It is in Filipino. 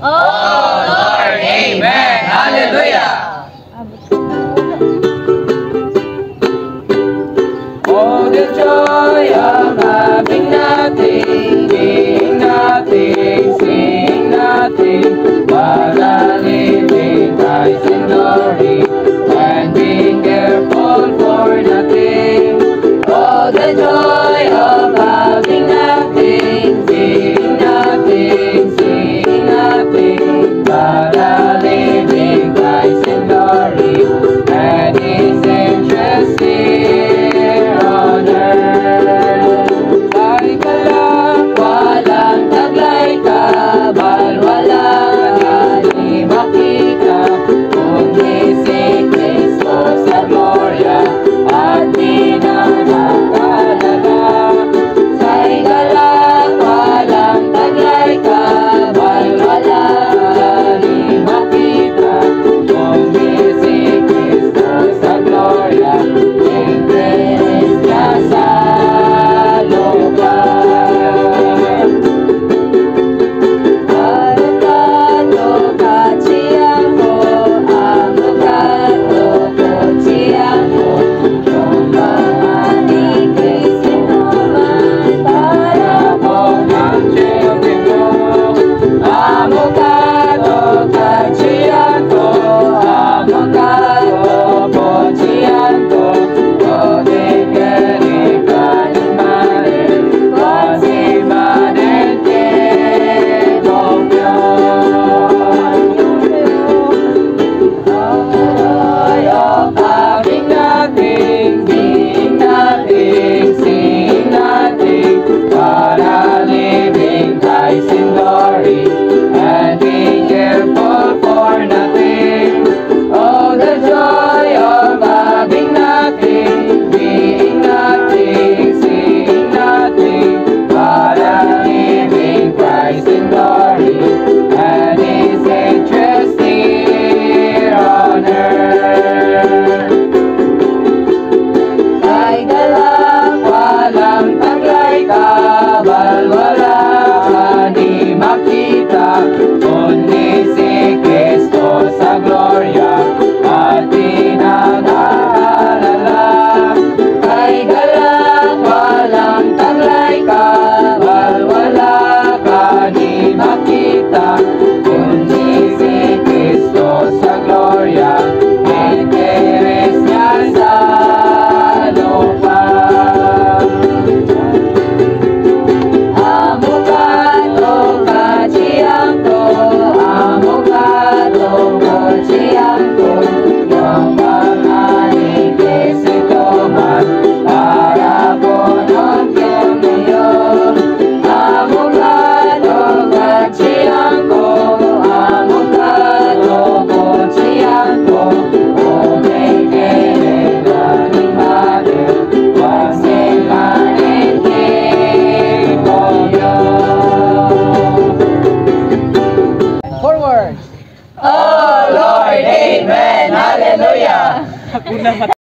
Oh Lord, Amen! Hallelujah! Oh, the joy of Forward! Oh Lord, Amen! Hallelujah!